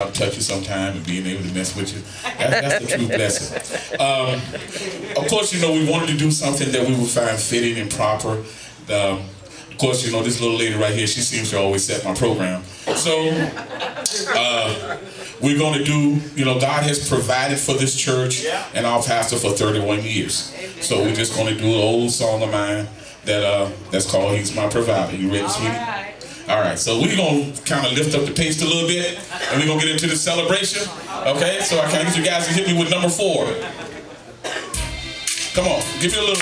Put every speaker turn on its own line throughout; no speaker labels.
to touch you sometime and being able to mess with you. That, that's the true blessing. Um, of course, you know, we wanted to do something that we would find fitting and proper. Um, of course, you know, this little lady right here, she seems to always set my program. So, uh, we're going to do, you know, God has provided for this church and our pastor for 31 years. So we're just going to do an old song of mine that uh, that's called He's My Provider. You ready, sweetie? All right, so we're going to kind of lift up the pace a little bit, and we're going to get into the celebration. Okay, so I can't get you guys to hit me with number four. Come on, give me a little.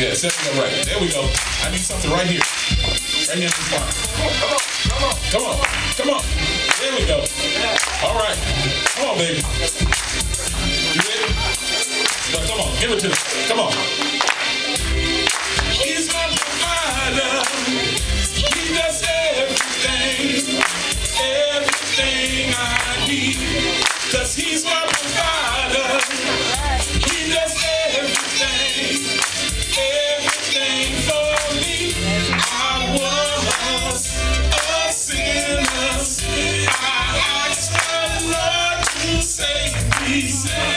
Yeah, set me up right. There we go. I need something right here. Right here in this spot. Come on, come on, come on, come on. There we go. All right. Come on, baby. You ready? Come on, give it to me. Come on. Cause he's my provider. He does everything, everything for me. I was a sinner. I asked the Lord to save me.